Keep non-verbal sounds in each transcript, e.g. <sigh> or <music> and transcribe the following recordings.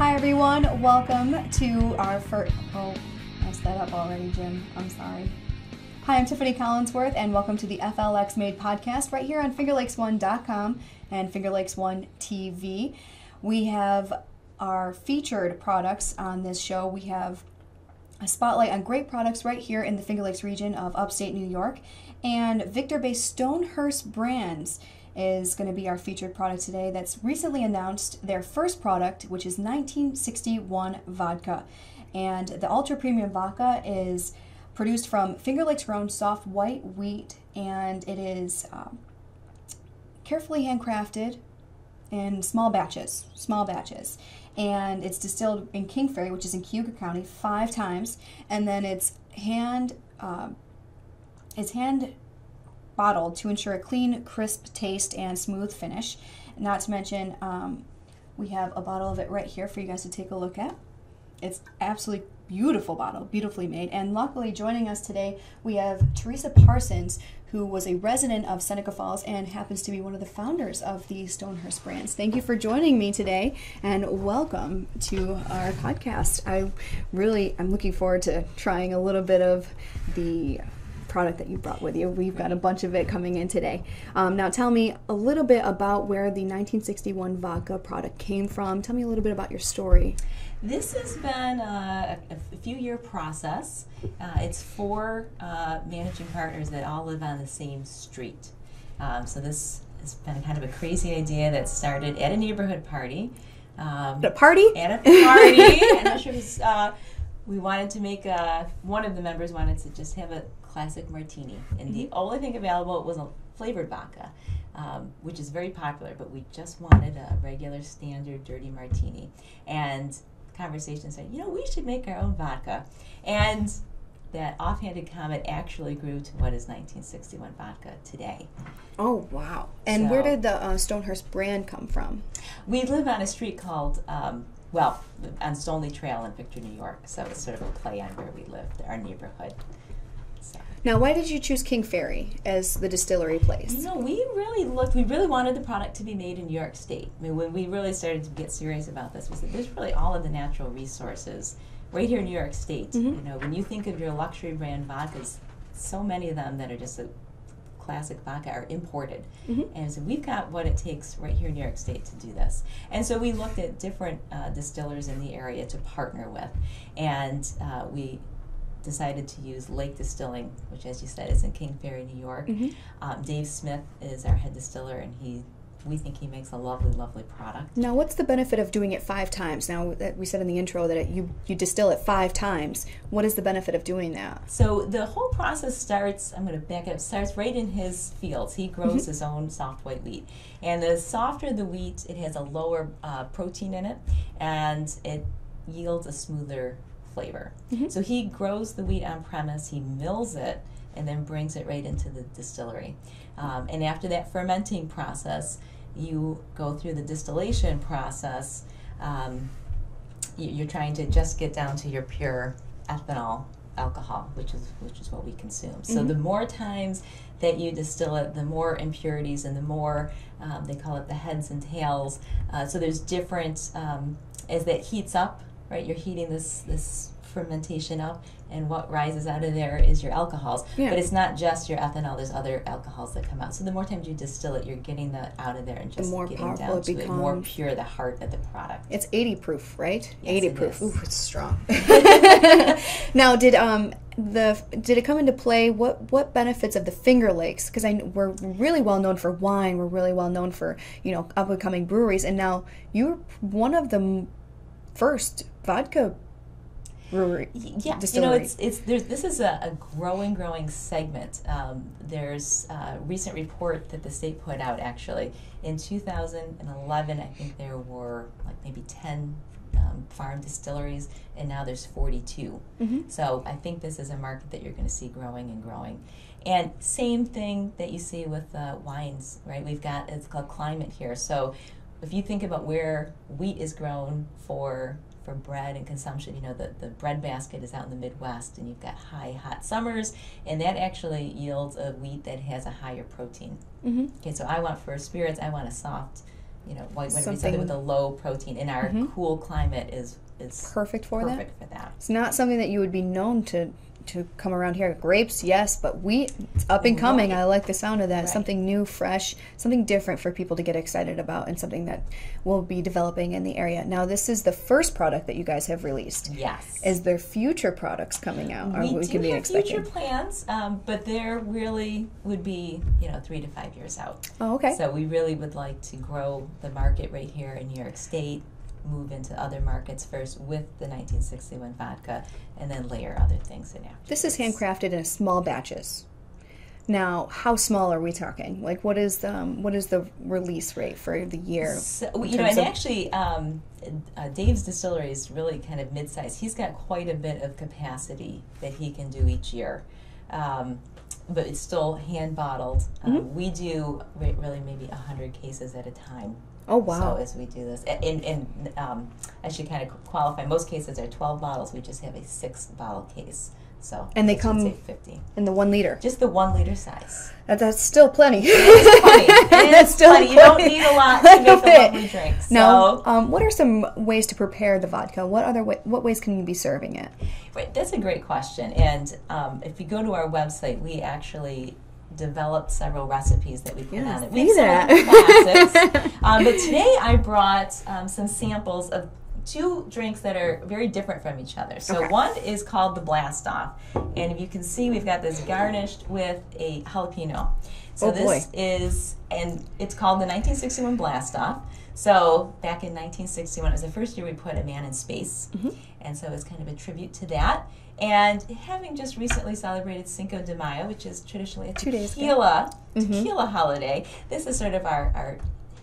Hi everyone, welcome to our first. Oh, I messed that up already, Jim. I'm sorry. Hi, I'm Tiffany Collinsworth, and welcome to the FLX Made podcast right here on FingerLakes1.com and FingerLakes1 TV. We have our featured products on this show. We have a spotlight on great products right here in the Finger Lakes region of upstate New York, and Victor based Stonehurst Brands is going to be our featured product today that's recently announced their first product, which is 1961 vodka. And the ultra premium vodka is produced from Finger Lakes grown soft white wheat, and it is um, carefully handcrafted in small batches, small batches. And it's distilled in King Ferry, which is in Cayuga County, five times, and then it's hand, uh, it's hand bottled to ensure a clean, crisp taste and smooth finish. Not to mention, um, we have a bottle of it right here for you guys to take a look at. It's absolutely beautiful bottle, beautifully made. And luckily, joining us today, we have Teresa Parsons, who was a resident of Seneca Falls and happens to be one of the founders of the Stonehurst brands. Thank you for joining me today and welcome to our podcast. I really I'm looking forward to trying a little bit of the product that you brought with you. We've got a bunch of it coming in today. Um, now, tell me a little bit about where the 1961 vodka product came from. Tell me a little bit about your story. This has been uh, a, a few year process. Uh, it's four uh, managing partners that all live on the same street. Um, so this has been kind of a crazy idea that started at a neighborhood party. Um, at a party? At a party. <laughs> I'm not sure if was, uh, we wanted to make a, one of the members wanted to just have a classic martini, and mm-hmm. the only thing available was a flavored vodka, um, which is very popular. But we just wanted a regular, standard, dirty martini, and conversation said, you know, we should make our own vodka, and that offhanded comment actually grew to what is 1961 vodka today. Oh wow! And so, where did the uh, Stonehurst brand come from? We live on a street called. Um, well, on Stoneleigh Trail in Victor, New York. So it's sort of a play on where we lived, our neighborhood. Now, why did you choose King Ferry as the distillery place? You know, we really looked, we really wanted the product to be made in New York State. I mean, when we really started to get serious about this, we said there's really all of the natural resources right here in New York State. Mm-hmm. You know, when you think of your luxury brand vodkas, so many of them that are just a classic vodka are imported. Mm-hmm. And so we've got what it takes right here in New York State to do this. And so we looked at different uh, distillers in the area to partner with. And uh, we decided to use Lake Distilling, which, as you said, is in King Ferry, New York. Mm-hmm. Um, Dave Smith is our head distiller, and he we think he makes a lovely, lovely product. Now, what's the benefit of doing it five times? Now, that we said in the intro that it, you you distill it five times. What is the benefit of doing that? So the whole process starts. I'm going to back up. Starts right in his fields. He grows mm-hmm. his own soft white wheat, and the softer the wheat, it has a lower uh, protein in it, and it yields a smoother flavor. Mm-hmm. So he grows the wheat on premise, he mills it, and then brings it right into the distillery. Um, and after that fermenting process, you go through the distillation process. Um, you're trying to just get down to your pure ethanol alcohol, which is which is what we consume. So mm-hmm. the more times that you distill it, the more impurities and the more um, they call it the heads and tails. Uh, so there's different um, as that heats up right? You're heating this this fermentation up, and what rises out of there is your alcohols. Yeah. But it's not just your ethanol. There's other alcohols that come out. So the more times you distill it, you're getting that out of there and just the more getting powerful down it to becomes. it, more pure, the heart of the product. It's 80 proof, right? Yes, 80 it proof. Is. Ooh, it's strong. <laughs> <laughs> now, did um the did it come into play? What what benefits of the Finger Lakes? Because I we're really well known for wine. We're really well known for you know up and coming breweries, and now you're one of the first vodka brewery. Yeah, distillery. you know, it's it's there's this is a, a growing, growing segment. Um, there's a recent report that the state put out actually in 2011. I think there were like maybe 10 um, farm distilleries, and now there's 42. Mm-hmm. So I think this is a market that you're going to see growing and growing. And same thing that you see with uh, wines, right? We've got it's called climate here. So if you think about where wheat is grown for for bread and consumption. You know, the, the bread basket is out in the Midwest, and you've got high, hot summers, and that actually yields a wheat that has a higher protein. Mm-hmm. Okay, so I want for spirits, I want a soft you know, white winter Something- with a low protein in our Mhm. cool climate is is Perfect for that. perfect for that. It's not something that you would be known to to come around here. Grapes, yes, but wheat, it's up and coming. Right. I like the sound of that. Right. Something new, fresh, something different for people to get excited about, and something that will be developing in the area. Now, this is the first product that you guys have released. Yes. Is there future products coming out? or we, we do can be have expecting? future plans, um, but they're really would be you know three to five years out. Oh, okay. So we really would like to grow the market right here in New York State, move into other markets first with the 1961 vodka, and then layer other things in after. This is handcrafted in small batches. Now, how small are we talking? Like, what is the um, what is the release rate for the year? So, you know, and actually, um, uh, Dave's distillery is really kind of mid-sized. He's got quite a bit of capacity that he can do each year, um, but it's still hand bottled. Um, Mm-hmm. We do re- really maybe hundred cases at a time. Oh wow! So as we do this, and, and um, I should kind of qualify. Most cases are twelve bottles. We just have a six bottle case. So And they come- fifty. in the one liter. Just the one liter size. That, that's still plenty. It's plenty. <laughs> That's still plenty. You don't need a lot <laughs> to make a lovely drink. Now, So um, what are some ways to prepare the vodka? What other way, what ways can you be serving it? Right, that's a great question. And um, if you go to our website, we actually developed several recipes that we put Yeah, on it. We have some of the that. <laughs> classics. um, but today I brought um, some samples of two drinks that are very different from each other. So Okay. one is called the Blast Off. And if you can see, we've got this garnished with a jalapeno. So Oh, this is, and it's called the 1961 Blast Off. So back in 1961, it was the first year we put a man in space, Mm-hmm. and so it's kind of a tribute to that. And having just recently celebrated Cinco de Mayo, which is traditionally a Two days tequila Mm-hmm. tequila holiday, this is sort of our, our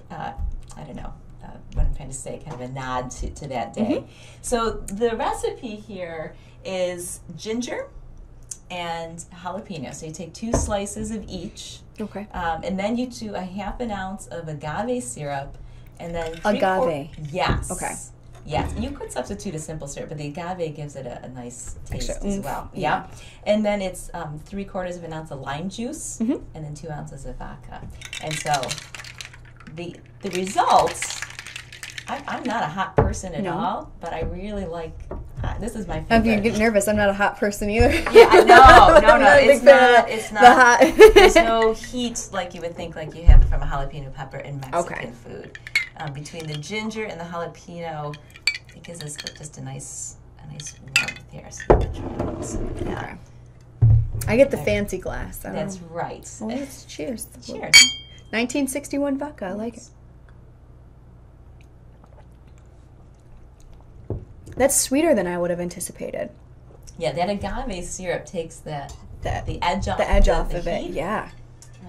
uh, I don't know. Uh, what I'm trying to say, kind of a nod to, to that day. Mm-hmm. So the recipe here is ginger and jalapeno. So you take two slices of each, Okay. um, and then you do a half an ounce of agave syrup, and then Agave. yes. Okay. Yes, you could substitute a simple syrup, but the agave gives it a, a nice taste Extra as well. yeah. and then it's um, three quarters of an ounce of lime juice, Mhm. and then two ounces of vodka. And so the the results. I, I'm not a hot person at No. all, but I really like. Uh, this is my If favorite. you get nervous, I'm not a hot person either. Yeah, I know. <laughs> No, no, not it's not- the- it's not- hot. There's no <laughs> heat like you would think, like you have from a jalapeno pepper in Mexican Okay. food. Um, between the ginger and the jalapeno, it gives us just a nice, a nice warmth here. So I'm try this. Yeah, I get the fancy glass. I don't that's right. Well, let's cheers. Cheers. 1961 vodka. I like it. That's sweeter than I would have anticipated. Yeah, that agave syrup takes the The, the edge off the edge off the of it. Yeah.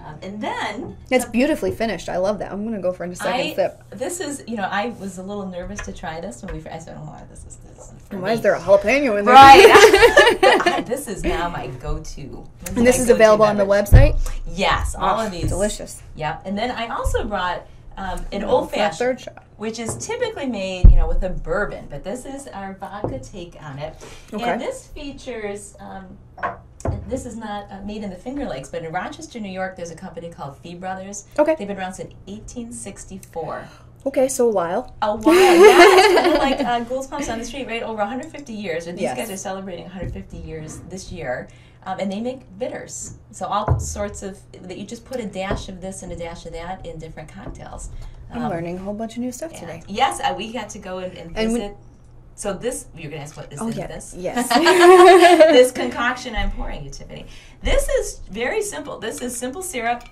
Um, and then It's beautifully finished. I love that. I'm gonna go for a second I, sip. this is, you know, I was a little nervous to try this when we. I said, "Oh, this is this." Is Why me." is there a jalapeno in there? Right. <laughs> <laughs> this is now my go-to. and this is available on the website. Yes, all Ah, of these. Delicious. Yep. And then I also brought um, an old fashioned, which is typically made, you know, with a bourbon, but this is our vodka take on it. Okay. And this features. Um, this is not uh, made in the Finger Lakes, but in Rochester, New York, there's a company called Fee Brothers. Okay. They've been around since 1864. Okay, so a while. A while, yeah. <laughs> It's kind of like uh, Gould's Pumps on the Street, right? Over 150 years. And these Yes. guys are celebrating 150 years this year. Um, and they make bitters. So all sorts of, that you just put a dash of this and a dash of that in different cocktails. I'm Um, learning a whole bunch of new stuff today. Yes, uh, we got to go and, and And visit. So this, you're going to ask what is Oh, in yeah. this? Yes. <laughs> this concoction I'm pouring you, Tiffany. This is very simple. This is simple syrup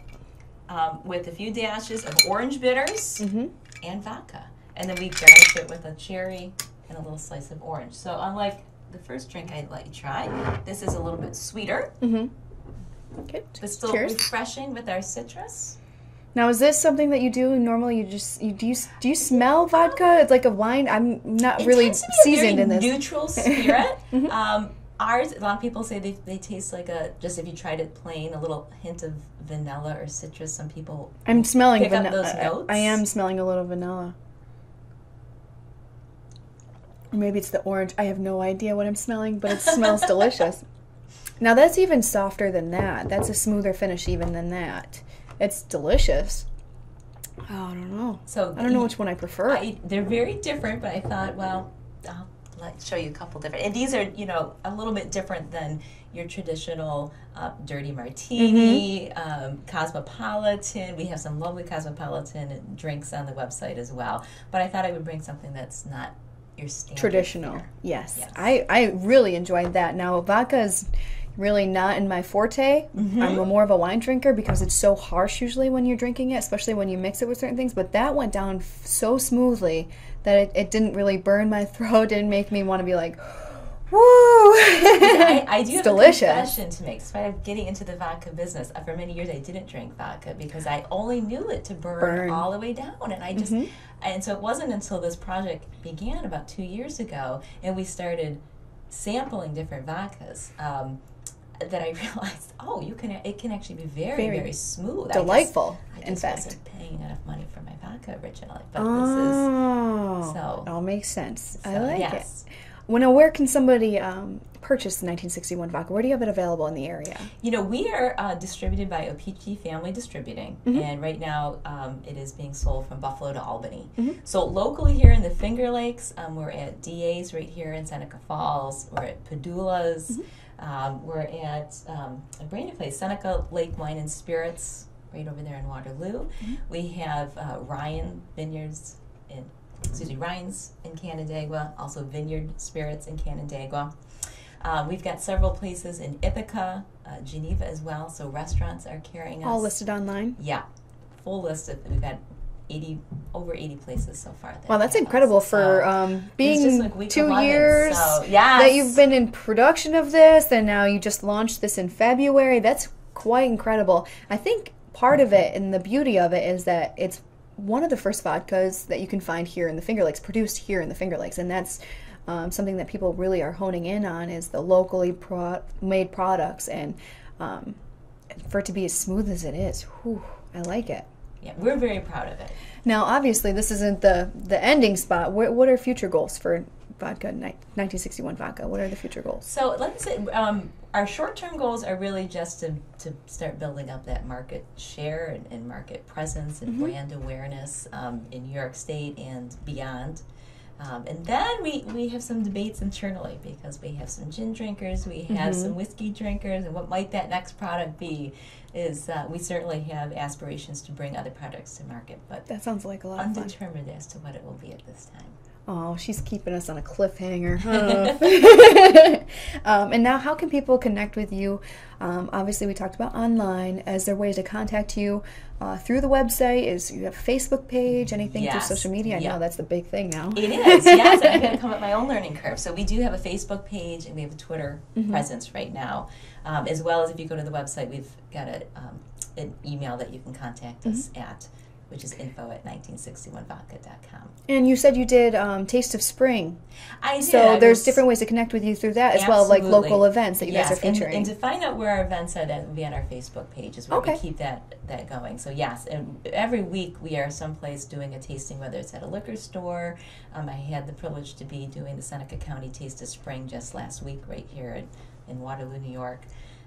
um, with a few dashes of orange bitters hmm and vodka. And then we garnish it with a cherry and a little slice of orange. So unlike the first drink I'd let you try, this is a little bit sweeter, hmm Okay. but still Cheers. refreshing with our citrus. Now, is this something that you do normally? You just you, do you do you smell vodka? It's like a wine. I'm not It really tends to be seasoned a in this. neutral <laughs> spirit. Mhm. um, ours, a lot of people say they, they taste like a, just if you tried it plain, a little hint of vanilla or citrus. Some people I'm smelling pick vanilla. those notes. I am smelling a little vanilla. Or maybe it's the orange. I have no idea what I'm smelling, but it smells <laughs> delicious. Now that's even softer than that. That's a smoother finish even than that. It's delicious. Oh, I don't know. So I don't know which one I prefer. I, they're very different, but I thought, well, I'll let show you a couple different. And these are, you know, a little bit different than your traditional uh, dirty martini, Mm-hmm. um, cosmopolitan. We have some lovely cosmopolitan drinks on the website as well. But I thought I would bring something that's not your standard Traditional. Yes. Yes. I, I really enjoyed that. Now, vodka is really not in my forte. Mm-hmm. I'm more of a wine drinker because it's so harsh usually when you're drinking it, especially when you mix it with certain things. But that went down f- so smoothly that it, it didn't really burn my <laughs> throat, didn't make me want to be like, woo! I, I <laughs> do it's have delicious. a confession to make. Despite of getting into the vodka business, for many years I didn't drink vodka because I only knew it to burn, Burn. all the way down, and I just and so it wasn't until this project began about two years ago, and we started sampling different vodkas. Um, that I <laughs> realized, oh, you can it can actually be very Very very, smooth, I just- Delightful, I just, in fact. wasn't paying enough money for my vodka originally, but this is Oh, So- it all makes sense. I so, like yes. it. Well, now, where can somebody um, purchase the 1961 vodka? Where do you have it available in the area? You know, we are uh, distributed by Opici Family Distributing, and right now um, it is being sold from Buffalo to Albany. So locally here in the Finger Lakes, um, we're at DA's right here in Seneca Falls. We're at Padula's. Um, we're at um, a brand new place, Seneca Lake Wine and Spirits, right over there in Waterloo. We have uh, Ryan Vineyards in, excuse me, Ryan's in Canandaigua, also Vineyard Spirits in Canandaigua. Um, we've got several places in Ithaca, uh, Geneva as well. So restaurants are carrying us. All listed online. Yeah, full list of. We've got eighty over eighty places so far. that Wow, that's us. incredible for So, um, being like two 11, years so, that you've been in production of this, and now you just launched this in February. That's quite incredible. I think part of it and the beauty of it is that it's one of the first vodkas that you can find here in the Finger Lakes, produced here in the Finger Lakes, and that's um, something that people really are honing in on is the locally pro- made products, and um, for it to be as smooth as it is, whew, I like it. Yeah, we're very proud of it. Now, obviously, this isn't the the ending spot. What, what are future goals for vodka, ni- 1961 vodka? What are the future goals? So, like I said, um, our short-term goals are really just to, to start building up that market share and, and market presence and brand awareness um, in New York State and beyond. Um, and then we, we have some debates internally because we have some gin drinkers, we have some whiskey drinkers, and what might that next product be? Is uh, we certainly have aspirations to bring other products to market, but That sounds like a lot undetermined as to what it will be at this time. Oh, she's keeping us on a cliffhanger. huh? <laughs> um, and now, how can people connect with you? Um, obviously, we talked about online. Is there ways to contact you uh, through the website? Is you have a Facebook page? Anything Yes. through social media? I Yeah. know that's the big thing now. It is, yes. I'm going to come up my own learning curve. So we do have a Facebook page and we have a Twitter Mm-hmm. presence right now, um, as well as if you go to the website, we've got a, um, an email that you can contact us Mm-hmm. at, which is info at 1961vodka.com. And you said you did um, Taste of Spring. I did. So I there's was- different ways to connect with you through that as well, like local events that you yes, guys are and- featuring. And, to find out where our events are, that will be on our Facebook page, is where Okay. we keep that that going. So yes, and every week we are someplace doing a tasting, whether it's at a liquor store. Um, I had the privilege to be doing the Seneca County Taste of Spring just last week, right here in, in Waterloo, New York.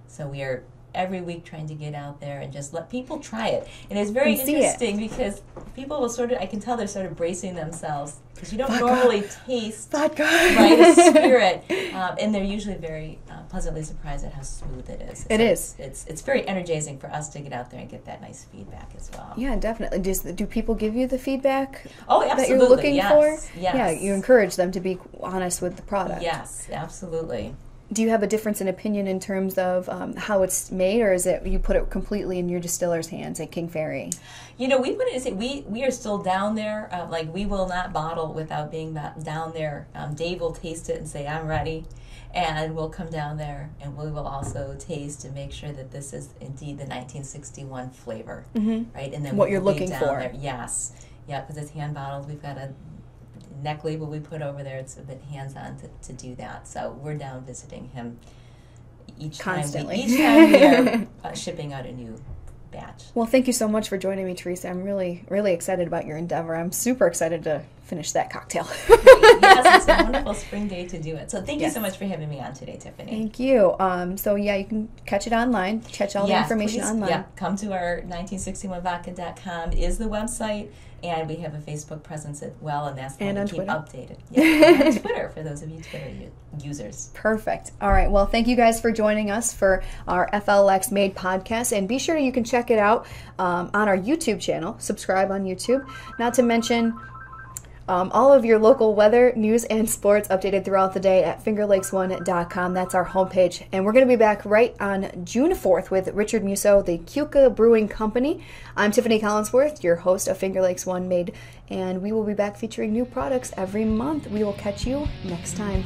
So we are every week trying to get out there and just let people try it. And it's very And see it. interesting because people will sort of, I can tell they're sort of bracing themselves because you don't Vodka. normally taste Vodka. right <laughs> spirit um, and they're usually very uh, pleasantly surprised at how smooth it is It So is. it's, it's it's very energizing for us to get out there and get that nice feedback as well Yeah, definitely. Does, do people give you the feedback oh that you're looking yes. for? yes Yeah, you encourage them to be honest with the product. yes absolutely Do you have a difference in opinion in terms of um, how it's made, or is it you put it completely in your distiller's hands at King Ferry? you know we wouldn't say we we are still down there uh, like we will not bottle without being down there um, dave will taste it and say i'm ready and we'll come down there and we will also taste and make sure that this is indeed the 1961 flavor right and then What you're looking down for. there. yes yeah because it's hand bottled we've got a neck label we put over there it's a bit hands-on to, to do that so we're down visiting him each Constantly. time we, each time we are <laughs> uh, shipping out a new batch Well, thank you so much for joining me, Teresa. I'm really, really excited about your endeavor. I'm super excited to finish that cocktail. yes, it's a wonderful spring day to do it. So thank Yes. you so much for having me on today, Tiffany. Thank you. Um, so yeah, you can catch it online. Catch all the information please, online. Yeah, come to our 1961vodka.com is the website, and we have a Facebook presence as well, and that's And to on keep Twitter. updated. Yeah, and Twitter for those of you Twitter users. Perfect. All right. Well, thank you guys for joining us for our FLX Made podcast. And be sure you can check it out um, on our YouTube channel. Subscribe on YouTube. Not to mention um, all of your local weather, news, and sports updated throughout the day at fingerlakes1.com. That's our homepage. And we're going to be back right on June 4th with Richard Musso, the Cuca Brewing Company. I'm Tiffany Collinsworth, your host of Finger Lakes One Made, and we will be back featuring new products every month. We will catch you next time.